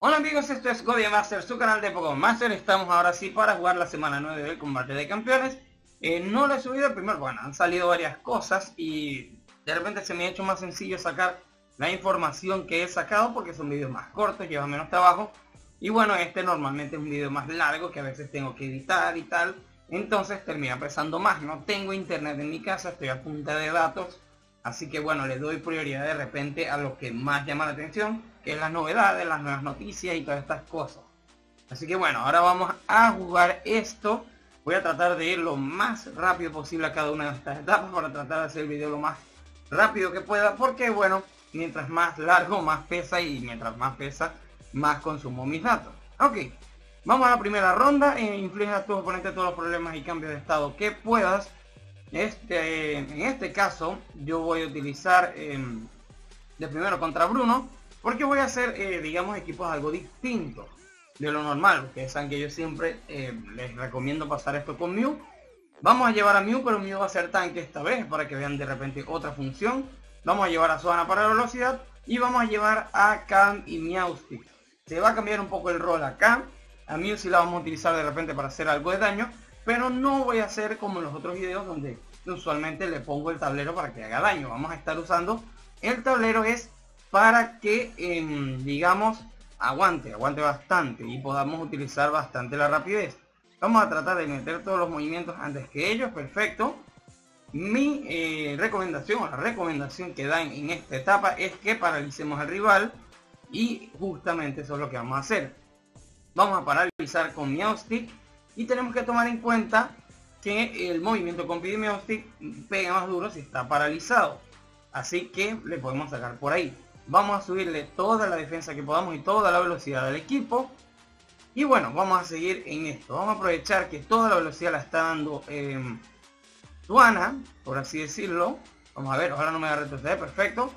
Hola amigos, esto es Godia Master, su canal de Pokémon Master. Estamos ahora sí para jugar la semana 9 del combate de campeones. Eh, no lo he subido el primer, bueno, han salido varias cosas y de repente se me ha hecho más sencillo sacar la información que he sacado porque son vídeos más cortos, llevan menos trabajo. Y bueno, este normalmente es un vídeo más largo que a veces tengo que editar y tal. Entonces termina pesando más. No tengo internet en mi casa, estoy a punta de datos. Así que bueno, le doy prioridad de repente a lo que más llama la atención las novedades, las nuevas noticias y todas estas cosas. Así que bueno, ahora vamos a jugar esto. Voy a tratar de ir lo más rápido posible a cada una de estas etapas para tratar de hacer el video lo más rápido que pueda. Porque bueno, mientras más largo, más pesa y mientras más pesa, más consumo mis datos. Ok, vamos a la primera ronda. E inflige a tu oponente todos los problemas y cambios de estado que puedas. Este, en este caso, yo voy a utilizar em, de primero contra Bruno porque voy a hacer, eh, digamos, equipos algo distintos de lo normal. Ustedes saben que yo siempre eh, les recomiendo pasar esto con Mew. Vamos a llevar a Mew, pero Mew va a ser tanque esta vez para que vean de repente otra función. Vamos a llevar a Zona para la velocidad y vamos a llevar a Cam y Meowstic. Se va a cambiar un poco el rol acá. A Mew sí la vamos a utilizar de repente para hacer algo de daño, pero no voy a hacer como en los otros videos donde usualmente le pongo el tablero para que haga daño. Vamos a estar usando el tablero es para que, em, digamos, aguante, aguante bastante y podamos utilizar bastante la rapidez. Vamos a tratar de meter todos los movimientos antes que ellos, perfecto. Mi eh, recomendación, o la recomendación que dan en esta etapa es que paralicemos al rival y justamente eso es lo que vamos a hacer. Vamos a paralizar con Meowstic y tenemos que tomar en cuenta que el movimiento con Meowstic pega más duro si está paralizado. Así que le podemos sacar por ahí vamos a subirle toda la defensa que podamos y toda la velocidad del equipo. Y bueno vamos a seguir en esto. Vamos a aprovechar que toda la velocidad la está dando eh, por así decirlo. Vamos a ver ahora no me va a retroceder perfecto.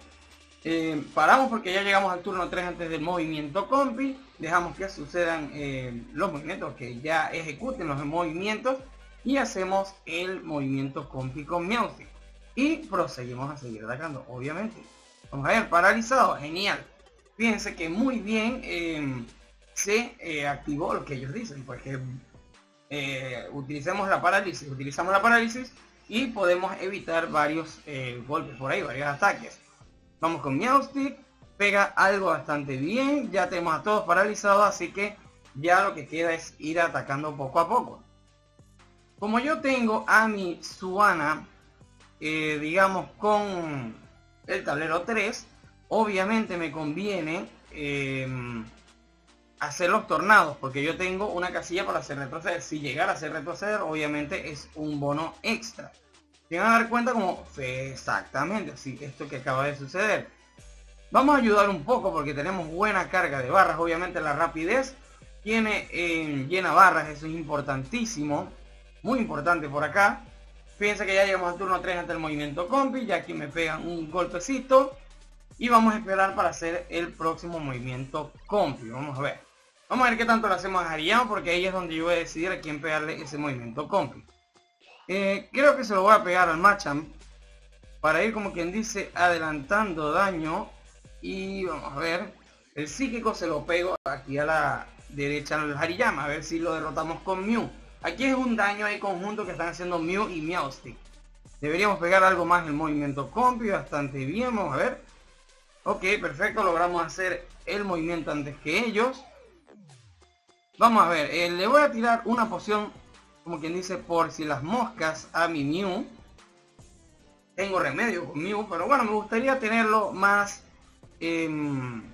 Eh, paramos porque ya llegamos al turno 3 antes del movimiento compi. Dejamos que sucedan eh, los movimientos que ya ejecuten los movimientos. Y hacemos el movimiento compi con Meowstic y proseguimos a seguir atacando obviamente Vamos a ver, paralizado, genial. Fíjense que muy bien em, se eh, activó lo que ellos dicen, porque eh, utilicemos la parálisis, utilizamos la parálisis y podemos evitar varios eh, golpes por ahí, varios ataques. Vamos con Meowstic, pega algo bastante bien, ya tenemos a todos paralizados, así que ya lo que queda es ir atacando poco a poco. Como yo tengo a mi Suana, digamos con el tablero 3, obviamente me conviene em, hacer los tornados, porque yo tengo una casilla para hacer retroceder. Si llegara a hacer retroceder, obviamente es un bono extra. Se van a dar cuenta como exactamente así esto que acaba de suceder. Vamos a ayudar un poco porque tenemos buena carga de barras. Obviamente la rapidez tiene en llena barras, eso es importantísimo. Muy importante por acá. Fíjense que ya llegamos al turno 3 ante el movimiento compi. Ya aquí me pegan un golpecito. Y vamos a esperar para hacer el próximo movimiento compi. Vamos a ver. Vamos a ver qué tanto lo hacemos a Hariyama. Porque ahí es donde yo voy a decidir a quién pegarle ese movimiento compi. Eh, creo que se lo voy a pegar al Machamp. Para ir como quien dice adelantando daño. Y vamos a ver. El psíquico se lo pego aquí a la derecha al Hariyama. A ver si lo derrotamos con Mew. Aquí es un daño ahí conjunto que están haciendo Mew y Meowstic. Deberíamos pegar algo más en el movimiento compi, bastante bien, vamos a ver. Ok, perfecto, logramos hacer el movimiento antes que ellos. Vamos a ver, eh, le voy a tirar una poción, como quien dice, por si las moscas a mi Mew. Tengo remedio con Mew, pero bueno, me gustaría tenerlo más... Em,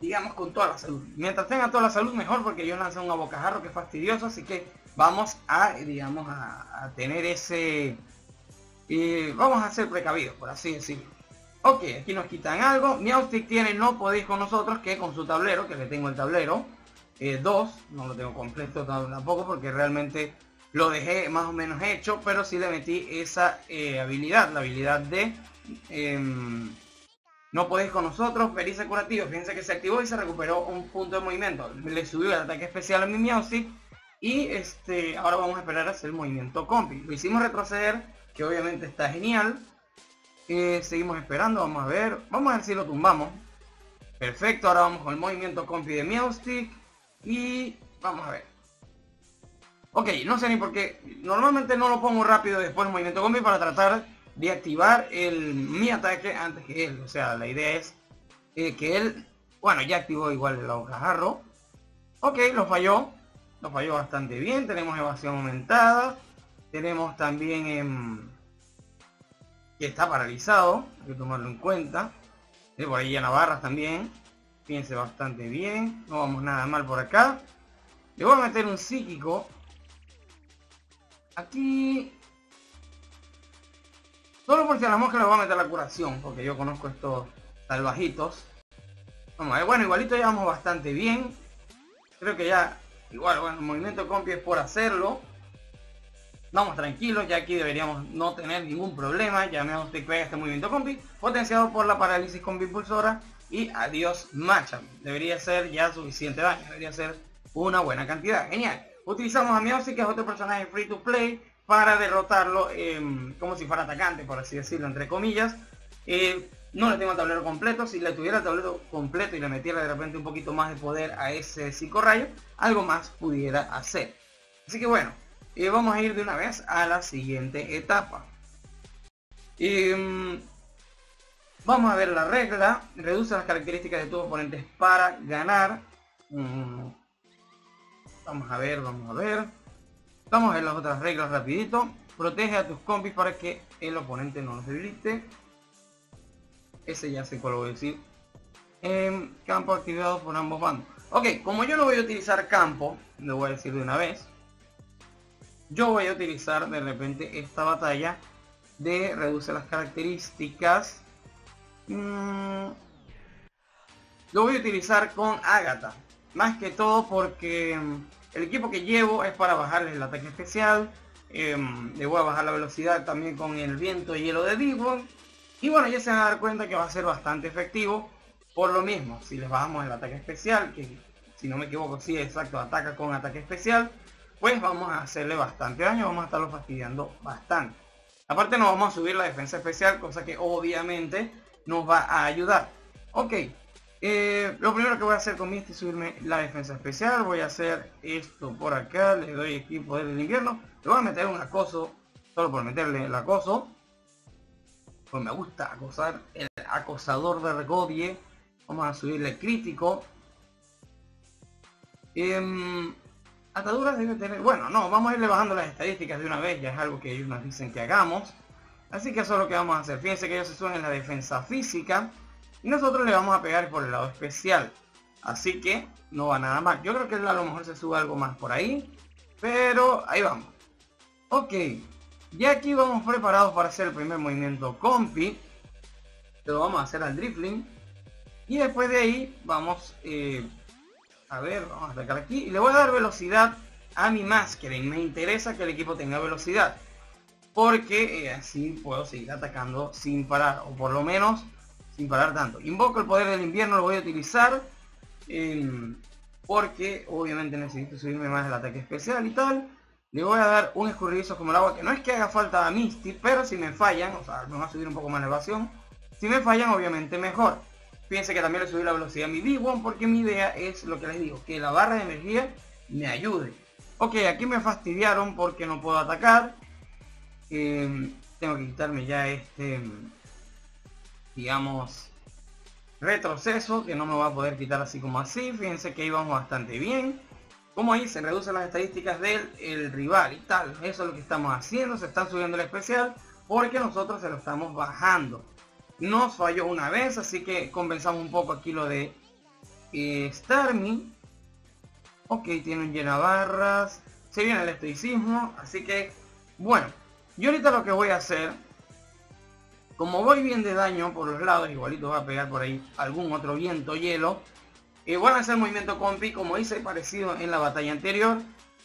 digamos, con toda la salud. Mientras tenga toda la salud, mejor, porque yo lancé un abocajarro que es fastidioso, así que vamos a, digamos, a, tener ese... y vamos a ser precavidos, por así decirlo. Ok, aquí nos quitan algo. Miaustic tiene no podéis con nosotros, que con su tablero, que le tengo el tablero. Eh, dos, no lo tengo completo tampoco, porque realmente lo dejé más o menos hecho, pero sí le metí esa eh, habilidad, la habilidad de... No podéis con nosotros, pericia curativo. Fíjense que se activó y se recuperó un punto de movimiento. Le subió el ataque especial a mi Meowstic. Y este, ahora vamos a esperar a hacer el movimiento compi. Lo hicimos retroceder, que obviamente está genial. Eh, seguimos esperando, vamos a ver. Vamos a ver si lo tumbamos. Perfecto, ahora vamos con el movimiento compi de Meowstick. Y vamos a ver. Ok, no sé ni por qué. Normalmente no lo pongo rápido después del movimiento compi para tratar de activar el, mi ataque antes que él. O sea, la idea es eh, que él, bueno, ya activó igual el ahogajarro. Ok, lo falló. Lo falló bastante bien. Tenemos evasión aumentada. Tenemos también em, que está paralizado. Hay que tomarlo en cuenta. Y por ahí ya Navarras también. Piense bastante bien. No vamos nada mal por acá. Le voy a meter un psíquico. Aquí Solo porque la mosca le voy a meter la curación, porque yo conozco estos salvajitos. Vamos a ver, bueno, igualito llevamos bastante bien. Creo que ya, igual, bueno, el movimiento compi es por hacerlo. Vamos tranquilos, ya aquí deberíamos no tener ningún problema. Ya me usted que este movimiento compi, potenciado por la parálisis combi impulsora. Y adiós matchup. Debería ser ya suficiente daño, debería ser una buena cantidad. Genial. Utilizamos a Miossi, que es otro personaje free to play para derrotarlo em, como si fuera atacante, por así decirlo, entre comillas. Eh, no le tengo tablero completo, si le tuviera tablero completo y le metiera de repente un poquito más de poder a ese psicorrayo, algo más pudiera hacer. Así que bueno, eh, vamos a ir de una vez a la siguiente etapa. Em, vamos a ver la regla, reduce las características de tus oponentes para ganar. Mm, vamos a ver, vamos a ver. Vamos a ver las otras reglas rapidito. Protege a tus compis para que el oponente no los debilite. Ese ya sé cuál voy a decir. Em, campo activado por ambos bandos. Ok, como yo no voy a utilizar campo, lo voy a decir de una vez. Yo voy a utilizar de repente esta batalla de reduce las características. Mm, lo voy a utilizar con Agatha. Más que todo porque el equipo que llevo es para bajarle el ataque especial. Em, le voy a bajar la velocidad también con el viento y hielo de Digimon. Y bueno, ya se van a dar cuenta que va a ser bastante efectivo. Por lo mismo, si les bajamos el ataque especial, que si no me equivoco, sí, exacto, ataca con ataque especial, pues vamos a hacerle bastante daño, vamos a estarlo fastidiando bastante. Aparte nos vamos a subir la defensa especial, cosa que obviamente nos va a ayudar. Ok, eh, lo primero que voy a hacer con mi es subirme la defensa especial. Voy a hacer esto por acá. Le doy equipo del invierno. Le voy a meter un acoso. Solo por meterle el acoso. Pues me gusta acosar. El acosador de Regodie. Vamos a subirle crítico. Eh, ataduras debe tener... Bueno, no, vamos a irle bajando las estadísticas de una vez. Ya es algo que ellos nos dicen que hagamos. Así que eso es lo que vamos a hacer. Fíjense que ellos se suben en la defensa física. Y nosotros le vamos a pegar por el lado especial. Así que no va nada mal. Yo creo que a lo mejor se sube algo más por ahí. Pero ahí vamos. Ok. Ya aquí vamos preparados para hacer el primer movimiento compi. Lo vamos a hacer al drifting. Y después de ahí vamos... Eh, a ver, vamos a sacar aquí. Y le voy a dar velocidad a mi Masquering. Me interesa que el equipo tenga velocidad. Porque eh, así puedo seguir atacando sin parar. O por lo menos sin parar tanto. Invoco el poder del invierno, lo voy a utilizar. Em, porque obviamente necesito subirme más el ataque especial y tal. Le voy a dar un escurridizo como el agua, que no es que haga falta a Misty, pero si me fallan, o sea, me va a subir un poco más la evasión. Si me fallan, obviamente mejor. Fíjense que también le subí la velocidad a mi B1 porque mi idea es lo que les digo, que la barra de energía me ayude. Ok, aquí me fastidiaron porque no puedo atacar. Em, tengo que quitarme ya este digamos, retroceso, que no me va a poder quitar así como así. Fíjense que íbamos bastante bien. Como ahí se reducen las estadísticas del el rival y tal. Eso es lo que estamos haciendo. Se está subiendo el especial porque nosotros se lo estamos bajando. Nos falló una vez, así que compensamos un poco aquí lo de eh, Starmie. Ok, tiene un llena barras. Se viene el estoicismo. Así que, bueno. Yo ahorita lo que voy a hacer como voy bien de daño por los lados, igualito va a pegar por ahí algún otro viento hielo. Y voy a hacer movimiento compi como hice parecido en la batalla anterior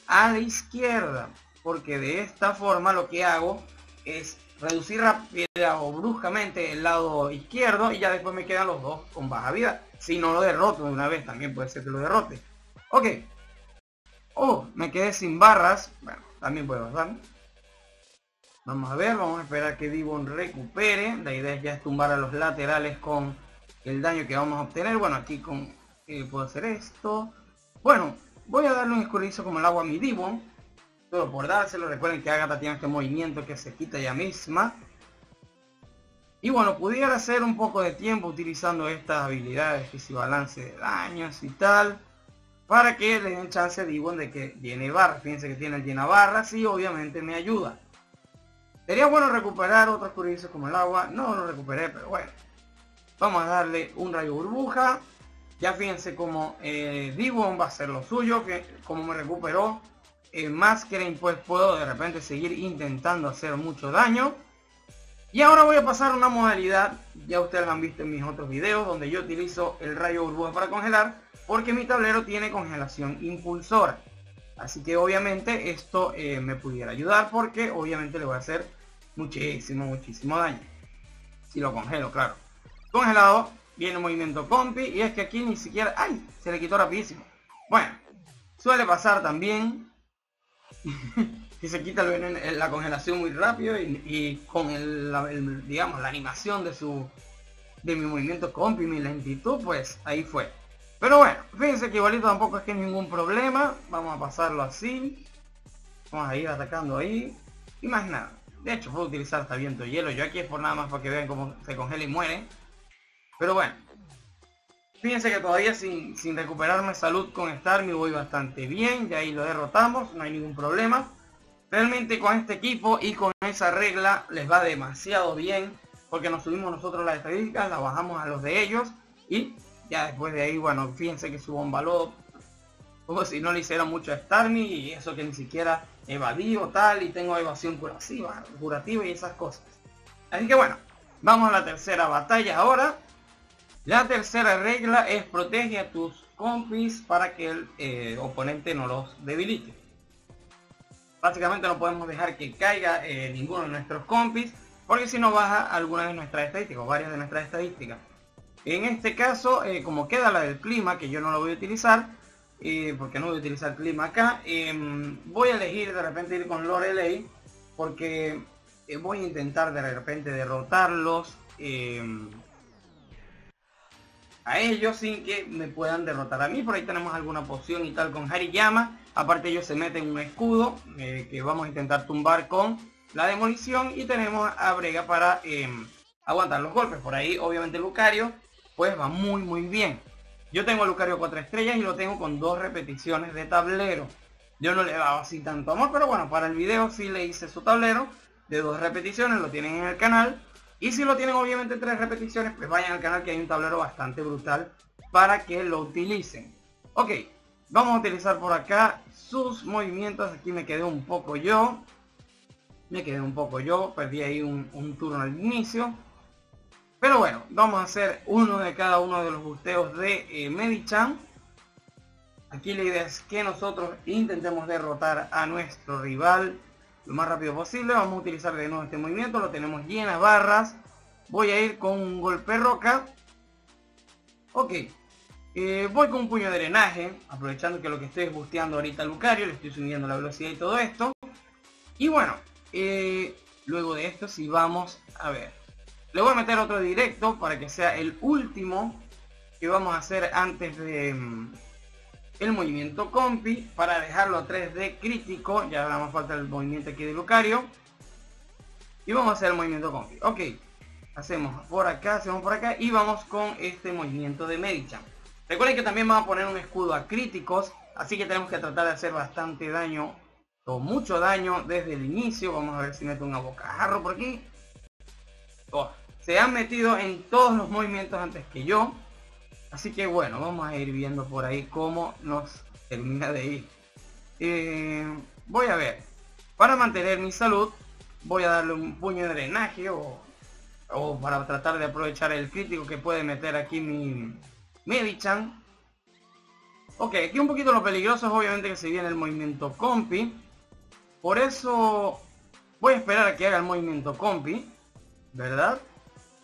a la izquierda. Porque de esta forma lo que hago es reducir rápida o bruscamente el lado izquierdo y ya después me quedan los dos con baja vida. Si no lo derroto de una vez, también puede ser que lo derrote. Ok. Oh, me quedé sin barras. Bueno, también puedo, ¿verdad? Vamos a ver, vamos a esperar que Divon recupere. La idea es ya tumbar a los laterales con el daño que vamos a obtener. Bueno, aquí con eh, puedo hacer esto. Bueno, voy a darle un escurridizo como el agua a mi Divo. Solo por dárselo. Recuerden que Agatha tiene este movimiento que se quita ella misma. Y bueno, pudiera hacer un poco de tiempo utilizando estas habilidades, que si balance de daños y tal, para que le den chance a Dibon de que llene barras. Fíjense que tiene el llena barras y obviamente me ayuda. Sería bueno recuperar otros curiosos como el agua. No lo recuperé, pero bueno. Vamos a darle un rayo burbuja. Ya fíjense como eh, Dibon va a hacer lo suyo, como me recuperó eh, más que pues puedo de repente seguir intentando hacer mucho daño. Y ahora voy a pasar a una modalidad, ya ustedes han visto en mis otros videos, donde yo utilizo el rayo burbuja para congelar, porque mi tablero tiene congelación impulsora. Así que obviamente esto eh, me pudiera ayudar porque obviamente le voy a hacer muchísimo, muchísimo daño. Si lo congelo, claro. Congelado, viene movimiento compi y es que aquí ni siquiera... ¡Ay! Se le quitó rapidísimo. Bueno, suele pasar también y se quita la congelación muy rápido y, con el, digamos, la animación de su de mi movimiento compi, mi lentitud, pues ahí fue. Pero bueno, fíjense que igualito tampoco es que ningún problema. Vamos a pasarlo así. Vamos a ir atacando ahí. Y más nada. De hecho, puedo utilizar hasta viento hielo. Yo aquí es por nada más para que vean cómo se congela y muere. Pero bueno. Fíjense que todavía sin, sin recuperarme salud con Starmie voy bastante bien. Ya ahí lo derrotamos. No hay ningún problema. Realmente con este equipo y con esa regla les va demasiado bien porque nos subimos nosotros las estadísticas, la bajamos a los de ellos y ya después de ahí, bueno, fíjense que su bomba como si no le hiciera mucho a Starmie y eso que ni siquiera evadí tal y tengo evasión curativa, curativa y esas cosas. Así que bueno, vamos a la tercera batalla ahora. La tercera regla es protege a tus compis para que el eh, oponente no los debilite. Básicamente no podemos dejar que caiga eh, ninguno de nuestros compis, porque si no baja alguna de nuestras estadísticas, o varias de nuestras estadísticas. En este caso, eh, como queda la del clima, que yo no lo voy a utilizar, eh, porque no voy a utilizar clima acá, em, voy a elegir de repente ir con Lorelei, porque voy a intentar de repente derrotarlos em, a ellos sin que me puedan derrotar a mí. Por ahí tenemos alguna poción y tal con Hariyama. Aparte ellos se meten un escudo eh, que vamos a intentar tumbar con la demolición y tenemos a Brega para em, aguantar los golpes. Por ahí obviamente Lucario pues va muy muy bien. Yo tengo Lucario 4 estrellas y lo tengo con dos repeticiones de tablero. Yo no le he dado así tanto amor, pero bueno, para el video sí le hice su tablero de dos repeticiones, lo tienen en el canal. Y si lo tienen obviamente tres repeticiones, pues vayan al canal que hay un tablero bastante brutal para que lo utilicen. Ok, Vamos a utilizar por acá sus movimientos. Aquí me quedé un poco yo. Me quedé un poco yo. Perdí ahí un, turno al inicio. Pero bueno, vamos a hacer uno de cada uno de los busteos de eh, Medichan. Aquí la idea es que nosotros intentemos derrotar a nuestro rival lo más rápido posible. Vamos a utilizar de nuevo este movimiento. Lo tenemos llenas barras. Voy a ir con un golpe roca. Ok, eh, voy con un puño de drenaje, aprovechando que lo que estoy es busteando ahorita a Lucario, le estoy subiendo la velocidad y todo esto. Y bueno, eh, luego de esto si vamos a ver. Le voy a meter otro directo para que sea el último que vamos a hacer antes de mm, el movimiento compi para dejarlo a 3D crítico. Ya nada más falta el movimiento aquí de Lucario. Y vamos a hacer el movimiento compi. Ok, hacemos por acá, hacemos por acá y vamos con este movimiento de Medichamp. Recuerden que también vamos a poner un escudo a críticos, así que tenemos que tratar de hacer bastante daño o mucho daño desde el inicio. Vamos a ver si meto una bocajarro por aquí. Oh, se han metido en todos los movimientos antes que yo. Así que bueno, vamos a ir viendo por ahí cómo nos termina de ir. Eh, voy a ver. Para mantener mi salud, voy a darle un puño de drenaje o, o para tratar de aprovechar el crítico que puede meter aquí mi, Medichan. Ok, aquí un poquito lo peligroso es obviamente que se viene el movimiento compi. Por eso voy a esperar a que haga el movimiento compi. ¿Verdad?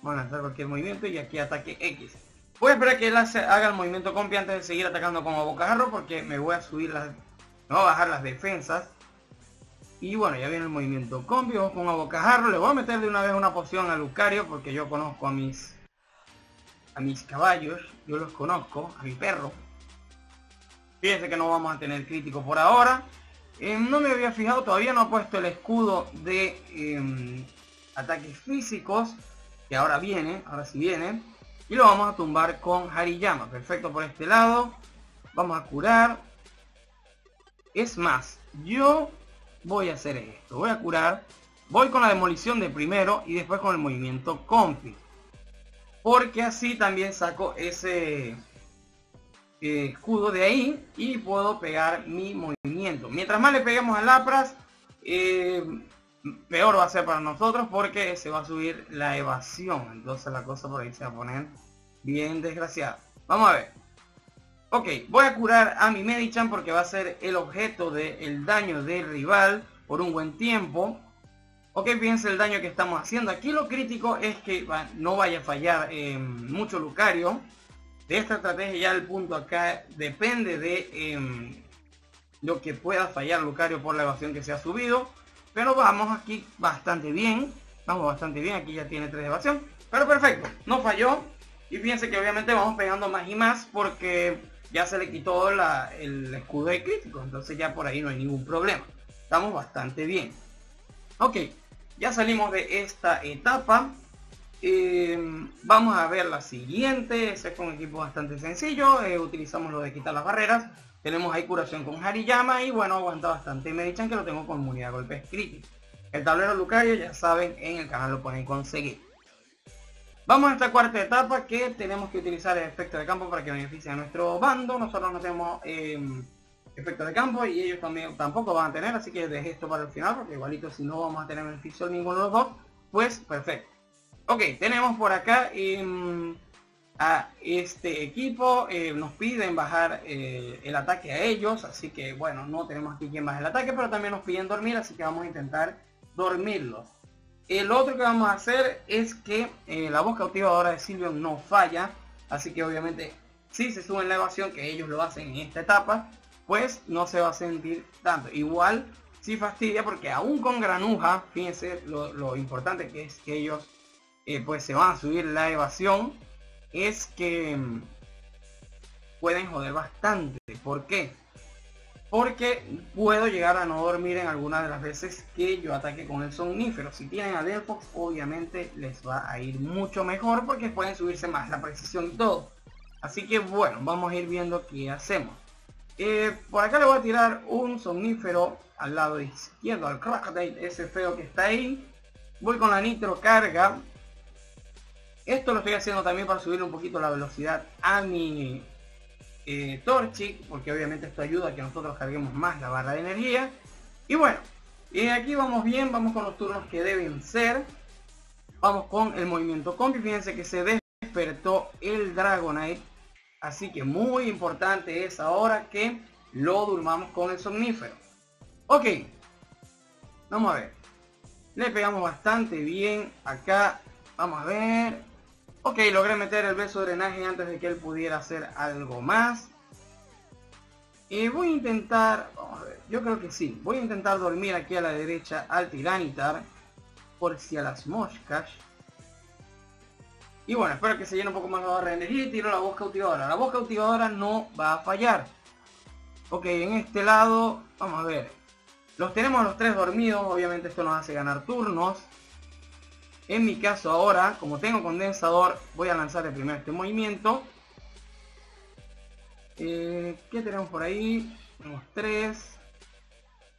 Van a hacer cualquier movimiento y aquí ataque X. Voy a esperar que él haga el movimiento compi antes de seguir atacando como bocajarro porque me voy a subir las... Me voy a bajar las defensas. Y bueno, ya viene el movimiento compi, vamos con bocajarro. Le voy a meter de una vez una poción a Lucario porque yo conozco a mis a mis caballos, yo los conozco, a mi perro. Fíjense que no vamos a tener crítico por ahora. Eh, no me había fijado, todavía no ha puesto el escudo de em, ataques físicos, que ahora viene, ahora sí viene. Y lo vamos a tumbar con Hariyama. Perfecto por este lado. Vamos a curar. Es más, yo voy a hacer esto. Voy a curar. Voy con la demolición de primero y después con el movimiento compi. Porque así también saco ese eh, escudo de ahí y puedo pegar mi movimiento. Mientras más le peguemos a Lapras, eh, peor va a ser para nosotros porque se va a subir la evasión. Entonces la cosa por ahí se va a poner bien desgraciada. Vamos a ver. Ok, voy a curar a mi Medichan porque va a ser el objeto del daño del rival por un buen tiempo. Ok, fíjense el daño que estamos haciendo. Aquí lo crítico es que no vaya a fallar eh, mucho Lucario de esta estrategia ya el punto acá depende de em, lo que pueda fallar Lucario por la evasión que se ha subido. Pero vamos aquí bastante bien. Vamos bastante bien. Aquí ya tiene 3 de evasión. Pero perfecto. No falló. Y fíjense que obviamente vamos pegando más y más porque ya se le quitó el escudo de crítico. Entonces ya por ahí no hay ningún problema. Estamos bastante bien. Ok. Ya salimos de esta etapa. Em, vamos a ver la siguiente. Este es un equipo bastante sencillo. Eh, utilizamos lo de quitar las barreras. Tenemos ahí curación con Hariyama y bueno, aguanta bastante. Me dicen que lo tengo con inmunidad golpes críticos. El tablero Lucario, ya saben, en el canal lo pueden conseguir. Vamos a esta cuarta etapa que tenemos que utilizar el efecto de campo para que beneficie a nuestro bando. Nosotros no tenemos em, efecto de campo y ellos también tampoco van a tener, así que dejé esto para el final porque igualito si no vamos a tener beneficio ninguno de los dos, pues perfecto. Ok, tenemos por acá em, a este equipo. Eh, nos piden bajar eh, el ataque a ellos. Así que bueno, no tenemos aquí quien baje el ataque. Pero también nos piden dormir. Así que vamos a intentar dormirlos. El otro que vamos a hacer es que eh, la voz cautivadora de Silvio no falla. Así que obviamente si se sube la evasión, que ellos lo hacen en esta etapa, pues no se va a sentir tanto. Igual si fastidia porque aún con granuja, fíjense lo, lo importante que es que ellos pues se van a subir la evasión, es que mm, pueden joder bastante. ¿Por qué? Porque puedo llegar a no dormir en algunas de las veces que yo ataque con el somnífero. Si tienen a obviamente les va a ir mucho mejor porque pueden subirse más la precisión y todo. Así que bueno, vamos a ir viendo qué hacemos. Eh, por acá le voy a tirar un somnífero al lado izquierdo, al Crocodile, ese feo que está ahí. Voy con la nitro carga esto lo estoy haciendo también para subir un poquito la velocidad a mi eh, porque obviamente esto ayuda a que nosotros carguemos más la barra de energía. Y bueno, y aquí vamos bien, vamos con los turnos que deben ser. Vamos con el movimiento compi, fíjense que se despertó el Dragonite. Así que muy importante es ahora que lo durmamos con el somnífero. Ok, vamos a ver. Le pegamos bastante bien acá. Vamos a ver. Ok, logré meter el beso de drenaje antes de que él pudiera hacer algo más. Y voy a intentar, vamos a ver, yo creo que sí. Voy a intentar dormir aquí a la derecha al Tiranitar. Por si a las moscas. Y bueno, espero que se llene un poco más la barra de energía y tiro la voz cautivadora. La voz cautivadora no va a fallar. Ok, en este lado, vamos a ver. Los tenemos los tres dormidos, obviamente esto nos hace ganar turnos. En mi caso ahora, como tengo condensador, voy a lanzar el primer este movimiento. Eh, ¿Qué tenemos por ahí? Tenemos tres.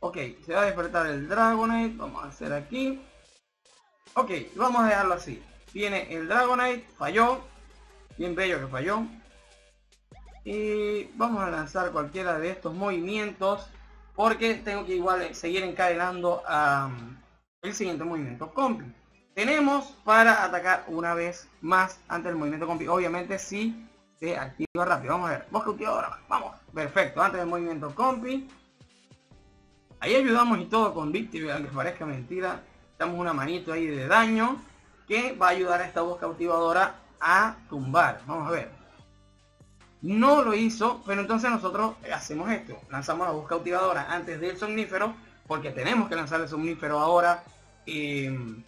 Ok, se va a despertar el Dragonite. Vamos a hacer aquí. Ok, vamos a dejarlo así. Viene el Dragonite, falló. Bien bello que falló. Y vamos a lanzar cualquiera de estos movimientos. Porque tengo que igual seguir encadenando a, el siguiente movimiento compi tenemos para atacar una vez más antes del movimiento compi. Obviamente si se activa rápido. Vamos a ver. Bosque ahora. Vamos. Perfecto. Antes del movimiento compi. Ahí ayudamos y todo con Victory, aunque parezca mentira. Damos una manito ahí de daño. Que va a ayudar a esta voz cautivadora a tumbar. Vamos a ver. No lo hizo, pero entonces nosotros hacemos esto. Lanzamos la voz cautivadora antes del somnífero. Porque tenemos que lanzar el somnífero ahora. Eh,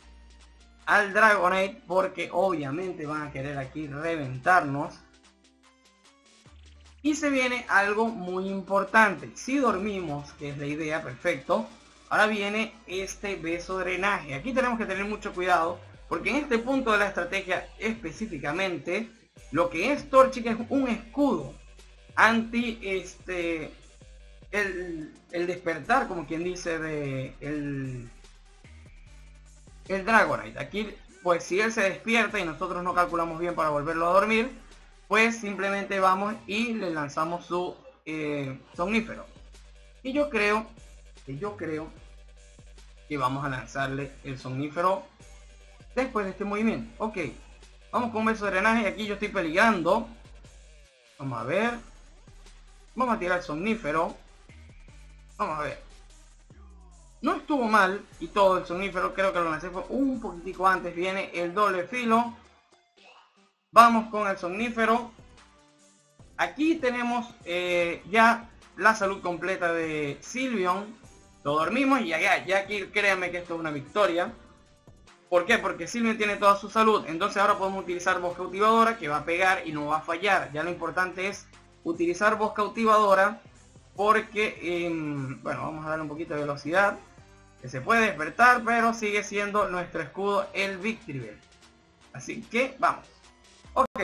al Dragonite porque obviamente van a querer aquí reventarnos. Y se viene algo muy importante. Si dormimos, que es la idea, perfecto. Ahora viene este beso drenaje. Aquí tenemos que tener mucho cuidado porque en este punto de la estrategia específicamente, lo que es Torchic es un escudo anti este el, el despertar, como quien dice, de el, el Dragonite. Aquí, pues si él se despierta y nosotros no calculamos bien para volverlo a dormir, pues simplemente vamos y le lanzamos su eh, somnífero. Y yo creo, que yo creo que vamos a lanzarle el somnífero después de este movimiento. Ok, vamos con un beso de drenaje aquí yo estoy peligrando. Vamos a ver. Vamos a tirar el somnífero. Vamos a ver. No estuvo mal y todo el sonífero, creo que lo lancé fue un poquitico antes. Viene el doble filo. Vamos con el somnífero. Aquí tenemos eh, ya la salud completa de Silvion. Lo dormimos y ya, ya aquí créanme que esto es una victoria. ¿Por qué? Porque Silvion tiene toda su salud. Entonces ahora podemos utilizar voz cautivadora que va a pegar y no va a fallar. Ya lo importante es utilizar voz cautivadora porque, em, bueno, vamos a darle un poquito de velocidad, que se puede despertar, pero sigue siendo nuestro escudo el Victory Así que vamos. Ok,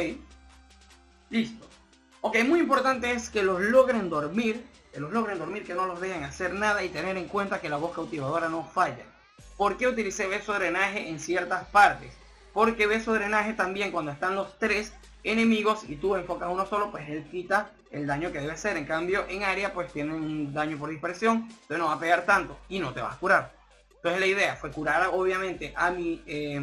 listo. Ok, muy importante es que los logren dormir, que los logren dormir, que no los dejen hacer nada y tener en cuenta que la voz cautivadora no falla. ¿Por qué utilicé beso drenaje en ciertas partes? Porque beso drenaje también cuando están los tres enemigos y tú enfocas uno solo, pues él quita el daño que debe ser. En cambio, en área, pues tiene un daño por dispersión, entonces no va a pegar tanto y no te va a curar. Entonces la idea fue curar obviamente a mi eh,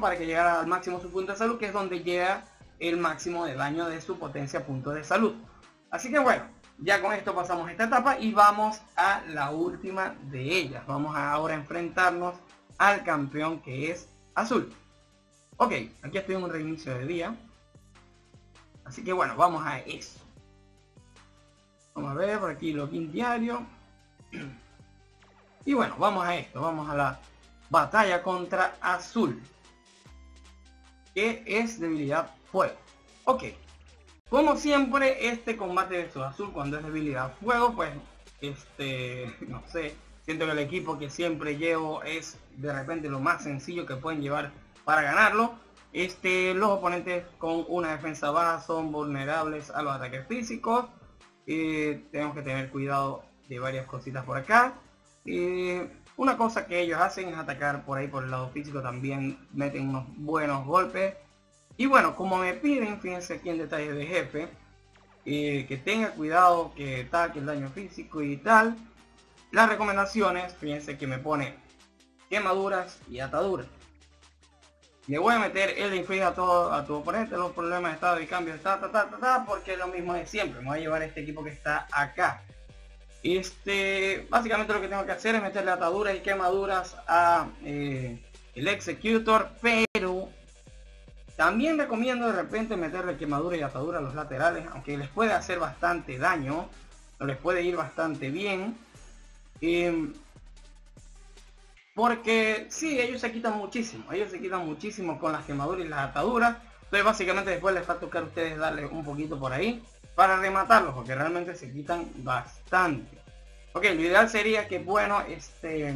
para que llegara al máximo su punto de salud, que es donde llega el máximo de daño de su potencia punto de salud. Así que bueno, ya con esto pasamos esta etapa y vamos a la última de ellas. Vamos a ahora enfrentarnos al campeón que es azul. Ok, aquí estoy en un reinicio de día. Así que bueno, vamos a eso. Vamos a ver por aquí login diario. Y bueno, vamos a esto, vamos a la batalla contra azul. Que es debilidad fuego. Ok. Como siempre, este combate de su azul cuando es debilidad fuego, pues, este, no sé, siento que el equipo que siempre llevo es de repente lo más sencillo que pueden llevar para ganarlo. Este, los oponentes con una defensa baja son vulnerables a los ataques físicos. Eh, tenemos que tener cuidado de varias cositas por acá. Eh, una cosa que ellos hacen es atacar por ahí por el lado físico también meten unos buenos golpes y bueno como me piden fíjense aquí en detalles de jefe eh, que tenga cuidado que tal el daño físico y tal las recomendaciones fíjense que me pone quemaduras y ataduras le voy a meter el inflige a todo a tu oponente los problemas de estado y cambio ta, ta, ta, ta, porque lo mismo de siempre me voy a llevar este equipo que está acá. Este básicamente lo que tengo que hacer es meterle ataduras y quemaduras a eh, el executor pero también recomiendo de repente meterle quemadura y atadura a los laterales aunque les puede hacer bastante daño no les puede ir bastante bien. Em, porque sí, ellos se quitan muchísimo. Ellos se quitan muchísimo con las quemaduras y las ataduras. Entonces básicamente después les va a tocar a ustedes darle un poquito por ahí para rematarlos. Porque realmente se quitan bastante. Ok, lo ideal sería que, bueno, este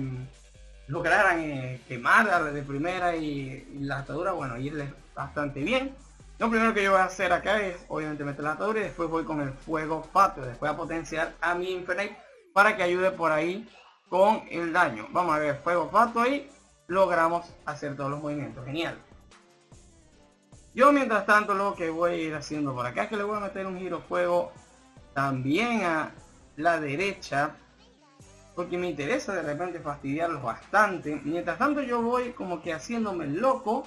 lograran eh, quemar de primera y, las ataduras, bueno, irles bastante bien. Lo primero que yo voy a hacer acá es obviamente meter la atadura y después voy con el fuego patio. Después a potenciar a mi Infinite para que ayude por ahí con el daño. Vamos a ver, fuego pato ahí. Logramos hacer todos los movimientos. Genial. Yo mientras tanto lo que voy a ir haciendo por acá es que le voy a meter un giro fuego también a la derecha. Porque me interesa de repente fastidiarlos bastante. Mientras tanto yo voy como que haciéndome loco.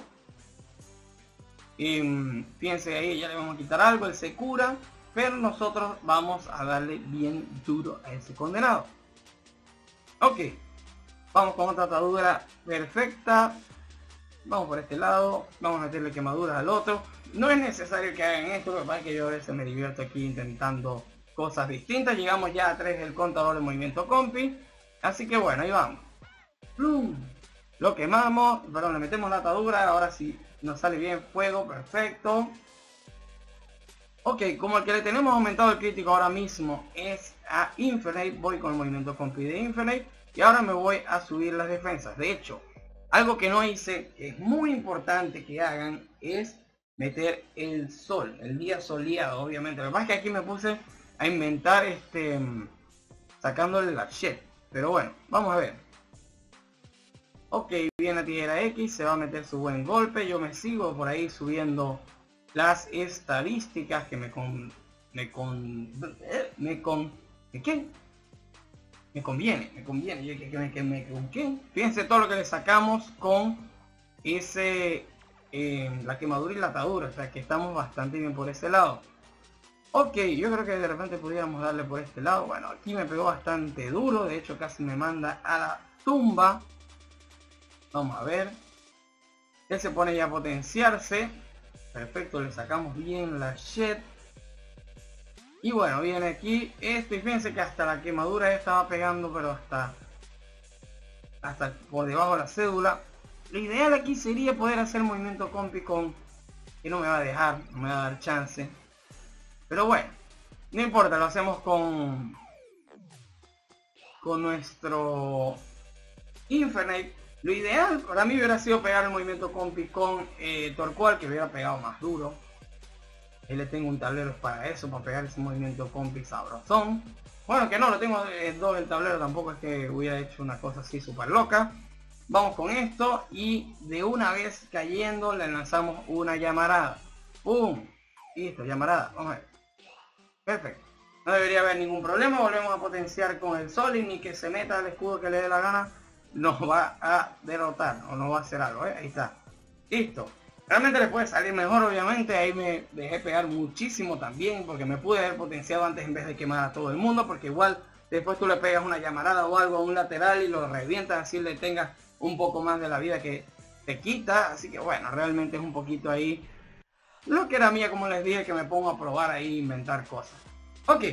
Y, fíjense ahí, ya le vamos a quitar algo, él se cura. Pero nosotros vamos a darle bien duro a ese condenado. Ok. Vamos con otra atadura perfecta. Vamos por este lado. Vamos a meterle quemaduras al otro. No es necesario que hagan esto, lo que que yo a veces me divierto aquí intentando cosas distintas. Llegamos ya a 3 del contador de movimiento compi. Así que bueno, ahí vamos. Lo quemamos, perdón, le metemos la atadura, ahora sí nos sale bien fuego, perfecto. Ok, como el que le tenemos aumentado el crítico ahora mismo es a Infinite, voy con el movimiento compi de Infinite y ahora me voy a subir las defensas. De hecho, algo que no hice, que es muy importante que hagan, es meter el sol, el día soleado, obviamente. Lo que pasa es que aquí me puse a inventar este sacándole la shit. Pero bueno, vamos a ver. Ok, viene la tijera X, se va a meter su buen golpe. Yo me sigo por ahí subiendo las estadísticas que me con... Me con... Eh, me con... ¿Qué? Me conviene, me conviene. Que, me, que me? Fíjense todo lo que le sacamos con ese... Eh, la quemadura y la atadura. O sea que estamos bastante bien por ese lado. Ok, yo creo que de repente pudiéramos darle por este lado. Bueno, aquí me pegó bastante duro. De hecho, casi me manda a la tumba. Vamos a ver. Él se pone ya a potenciarse. Perfecto, le sacamos bien la shed. Y bueno, viene aquí esto. Y fíjense que hasta la quemadura estaba pegando, pero hasta, hasta por debajo de la cédula. Lo ideal aquí sería poder hacer movimiento compi con... Que no me va a dejar, no me va a dar chance. Pero bueno, no importa, lo hacemos con con nuestro Infinite. Lo ideal para mí hubiera sido pegar el movimiento con eh, Torcual, que hubiera pegado más duro. Él le tengo un tablero para eso, para pegar ese movimiento compi sabrosón. Bueno, que no, lo tengo eh, dos el tablero, tampoco es que hubiera hecho una cosa así súper loca. Vamos con esto y de una vez cayendo le lanzamos una llamarada. ¡Pum! Listo, llamarada. Vamos a ver. Perfecto. No debería haber ningún problema. Volvemos a potenciar con el sol y ni que se meta el escudo que le dé la gana nos va a derrotar o nos va a hacer algo. ¿eh? Ahí está. Listo. Realmente le puede salir mejor, obviamente. Ahí me dejé pegar muchísimo también porque me pude haber potenciado antes en vez de quemar a todo el mundo. Porque igual después tú le pegas una llamarada o algo a un lateral y lo revientas así le tengas un poco más de la vida que te quita. Así que bueno, realmente es un poquito ahí lo que era mía, como les dije, que me pongo a probar ahí, inventar cosas. Ok,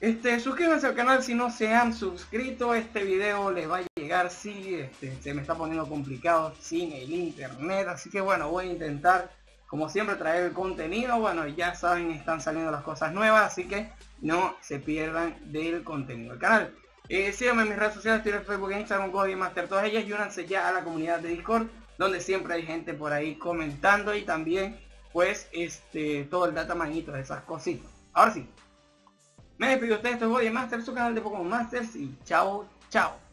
este, suscríbanse al canal si no se han suscrito, este video les va a llegar si este, se me está poniendo complicado sin el internet, así que bueno, voy a intentar como siempre traer el contenido, bueno ya saben están saliendo las cosas nuevas, así que no se pierdan del contenido del canal. Eh, síganme en mis redes sociales, Twitter, Facebook, Instagram, Master, todas ellas y únanse ya a la comunidad de Discord, donde siempre hay gente por ahí comentando y también pues este todo el data manito de esas cositas. Ahora sí. Me despido de ustedes, esto es Body Master, su canal de Pokémon Masters y chao, chao.